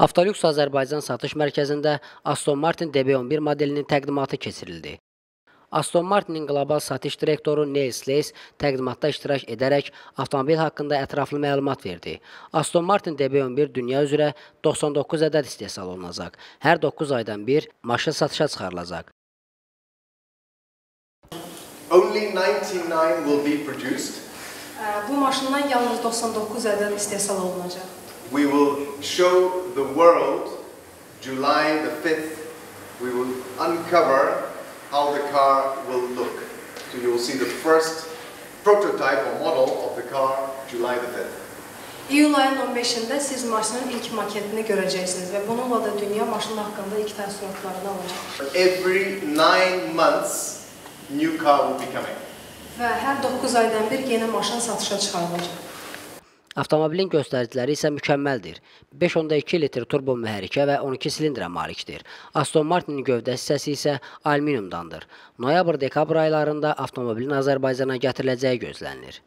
Avtolüks Azərbaycan satış mərkəzində Aston Martin DB11 modelinin təqdimatı keçirildi. Aston Martinin qlobal satış direktoru Neil Sleys təqdimatda iştirak edərək avtomobil haqqında ətraflı məlumat verdi. Aston Martin DB11 dünya üzrə 99 ədəd istehsal olunacaq. Hər 9 aydan bir maşın satışa çıxarılacaq. Only 99 will be produced. Bu maşından yalnız 99 ədəd istehsal olunacaq. We will show the world July the 5th. We will uncover how the car will look. So you will see the first prototype or model of the car July the 5th. İyul ayının 15-də siz maşının ilk maketini görəcəksiniz və bununla da dünya maşının haqqında ilk təəssüratlarını alacaq. Every nine months, new car will be coming. Və hər 9 aydan bir yeni maşın satışa çıxarılacaq. Avtomobilin göstəriciləri isə mükəmməldir. 5.2 litr turbo mühərrikə və 12 silindrə malikdir. Aston Martinin gövdə hissəsi isə alüminiumdandır. Noyabr-dekabr aylarında avtomobilin Azərbaycana gətiriləcəyi gözlənilir.